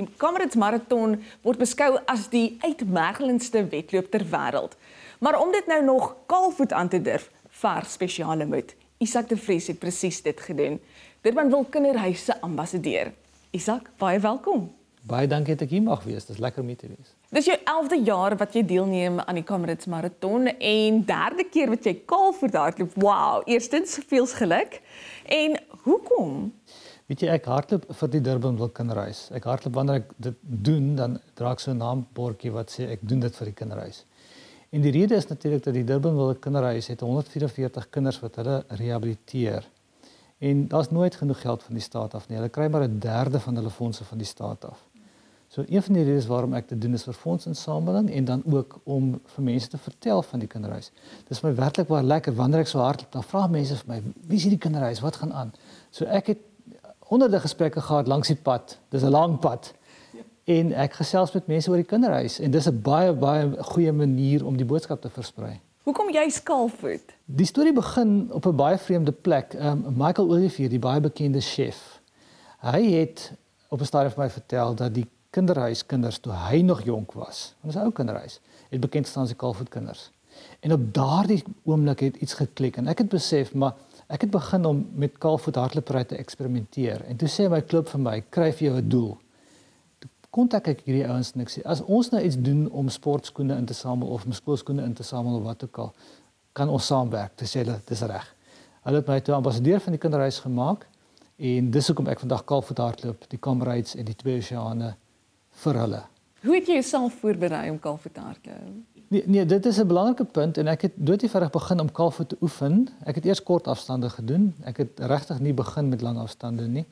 Die Comrades Marathon word beskou as die uitmergelendste wedloop ter wêreld. Maar om dit nou nog kaalvoet aan te durf, vaar spesiale moed. Isak de Vries het presies dit gedoen. Durban wil kinderhuis se ambassadeur. Isak, baie welkom. Baie dankie dat ek hier mag wees. Dit is lekker om hier te wees. Dis jou 11de jaar wat jy deelneem aan die Comrades Marathon en derde keer wat jy kaalvoet hardloop. Wow, eerstens veels geluk. En hoekom? Weet jy ek hardloop vir die Durban wil kinderhuis. Ek hardloop wanneer ek dit doen, dan dra ek so 'n naambordjie wat sê ek doen dit vir die kinderhuis. En die rede is natuurlik dat die Durban wil kinderhuis het 144 kinders wat hulle rehabiliteer. En daar's nooit genoeg geld van die staat af nie. Hulle kry maar 'n derde van hulle fondse van die staat af. So een van die redes waarom ek dit doen is vir fondsinsameling en dan ook om vir mense te vertel van die kinderhuis. Dis my werklik baie lekker wanneer ek so hardloop, dan vra mense vir my, "Wie is hierdie kinderhuis? Wat gaan aan?" So ek het honderde gesprekke gehad langs die pad. Dis 'n lang pad. En ek gesels met mense oor die kinderhuis en dis 'n baie baie goeie manier om die boodskap te versprei. Hoekom jy skaalvoet? Die storie begin op 'n baie vreemde plek. Um, Michael Olivier, die baie bekende chef. Hy het op 'n stadium vir my vertel dat die kinderhuis kinders toe hy nog jonk was. Ons ou kinderhuis het bekend staan as die Kaalvoet kinders. En op daardie oomblik het iets geklik en ek het besef maar Ek het begin om met kaalvoet hardloopry te eksperimenteer en toe sê my klub vir my, kry vir jou 'n doel. Toe kontak ek hierdie ouens en ek sê as ons nou iets doen om sportskoene in te samel of om skoolskoene in te samel of wat ook al, kan ons saamwerk. Dis hulle, dis reg. Hulle het my toe ambassadeur van die kinderhuis gemaak en dis hoekom ek vandag kaalvoet hardloop, die Comrades en die twee oseane vir hulle. Hoe het jy jouself voorberei om kaalvoet te hardloop? Nee, nee, dit is 'n belangrike punt en ek het doodieverig begin om kaalvoet te oefen. Ek het eers kort afstande gedoen. Ek het regtig nie begin met lang afstande nie.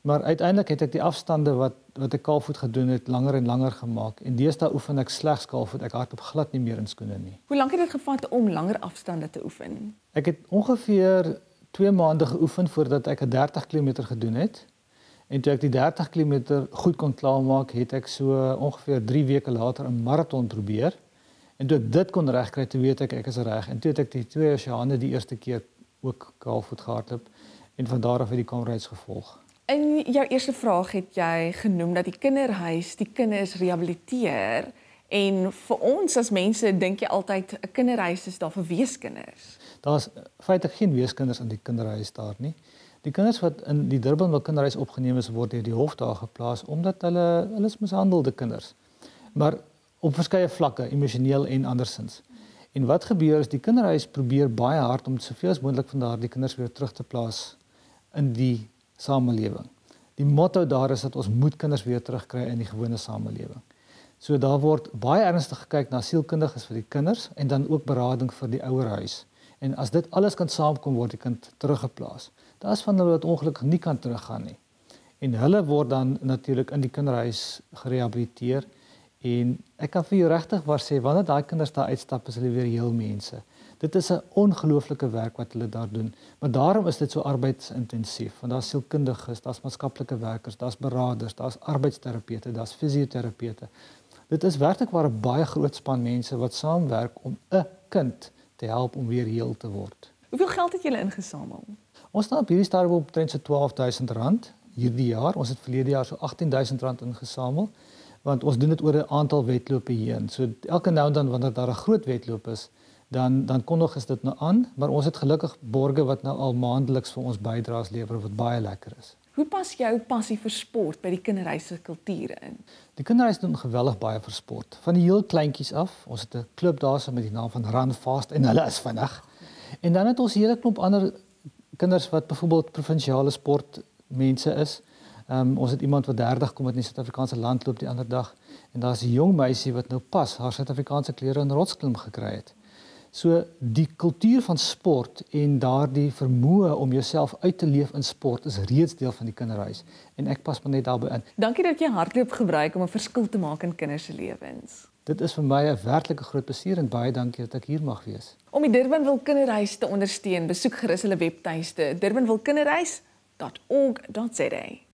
Maar uiteindelik het ek die afstande wat wat ek kaalvoet gedoen het langer en langer gemaak. En deesdae oefen ek slegs kaalvoet. Ek hardloop glad nie meer in skoene nie. Hoe lank het dit gevat om langer afstande te oefen? Ek het ongeveer 2 maande geoefen voordat ek 'n 30 km gedoen het. En toe ek die 30 km goed kon klaarmaak, het ek so ongeveer 3 weke later 'n maraton probeer. En toe ek dit kon regkry, toe weet ek ek is reg. En toe het ek die twee oseane die eerste keer ook kaalvoet gehardloop en van daar af het die kamerads gevolg. In jou eerste vraag het jy genoem dat die kinderhuis die kinders rehabiliteer en vir ons as mense dink jy altyd 'n kinderhuis is daar vir weeskinders. Daar's feitelik geen weeskinders in die kinderhuis daar nie. Die kinders wat in die Durbanville kinderhuis opgeneem is word deur die hof daar geplaas omdat hulle hulle is mishandelde kinders. Maar op verskeie vlakke, emosioneel en andersins. En wat gebeur is die kinderhuis probeer baie hard om soveel as moontlik van daardie kinders weer terug te plaas in die samelewing. Die motto daar is dat ons moet kinders weer terugkry in die gewone samelewing. So daar word baie ernstig gekyk na sielkundiges vir die kinders en dan ook berading vir die ouerhuis. En as dit alles kan saamkom word die kind teruggeplaas. Daar's van hulle wat ongelukkig nie kan teruggaan nie. En hulle word dan natuurlik in die kinderhuis gerehabiliteer En ek kan vir jou regtig waar sê wanneer daai kinders daar uitstap is hulle weer heel mense. Dit is 'n ongelooflike werk wat hulle daar doen. Maar daarom is dit so arbeidsintensief want daar's sielkundiges, daar's maatskaplike werkers, daar's beraders, daar's arbeidsterapeute, daar's fisioterapeute. Dit is werklik waar 'n baie groot span mense wat saamwerk om 'n kind te help om weer heel te word. Hoeveel geld het julle ingesamel? Ons staan op hierdie stadium op omtrent so R12000 hierdie jaar. Ons het verlede jaar so R18000 ingesamel want ons doen dit oor 'n aantal wedlope heen. So elke nou en dan wanneer daar 'n groot wedloop is, dan dan kon nog is dit nou aan, maar ons het gelukkig borge wat nou al maandeliks vir ons bydraes lewer wat baie lekker is. Hoe pas jou passie vir sport by die kinderhuis se kulture in? Die kinderhuis doen geweldig baie vir sport. Van die heel kleintjies af, ons het 'n klub daarso met die naam van Run Fast en hulle is vinnig. En dan het ons 'n hele klomp ander kinders wat byvoorbeeld provinsiale sport mense is. Ehm um, ons het iemand wat 30 kom uit die Suid-Afrikaanse land loop die ander dag en daar's 'n jong meisie wat nou pas haar Suid-Afrikaanse klere in rotsklim gekry het. So die kultuur van sport en daardie vermoë om jouself uit te leef in sport is reeds deel van die kinderhuis en ek pas maar net daarbey in. Dankie dat jy hardloop gebruik om 'n verskil te maak in kinders se lewens. Dit is vir my 'n werklike groot plesier en baie dankie dat ek hier mag wees. Om die Durbanville Kinderhuis te ondersteun, besoek gerus hulle webtuiste durbanvillekinderhuis.org.za.